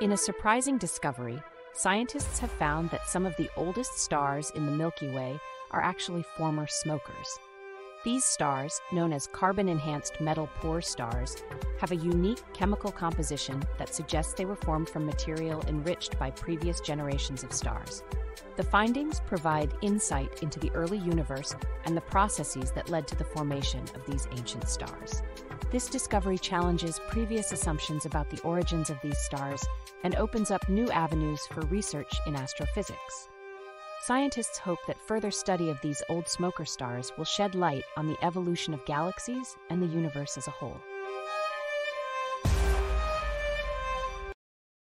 In a surprising discovery, scientists have found that some of the oldest stars in the Milky Way are actually former smokers. These stars, known as carbon enhanced metal poor stars, have a unique chemical composition that suggests they were formed from material enriched by previous generations of stars. The findings provide insight into the early universe and the processes that led to the formation of these ancient stars. This discovery challenges previous assumptions about the origins of these stars and opens up new avenues for research in astrophysics. Scientists hope that further study of these old smoker stars will shed light on the evolution of galaxies and the universe as a whole.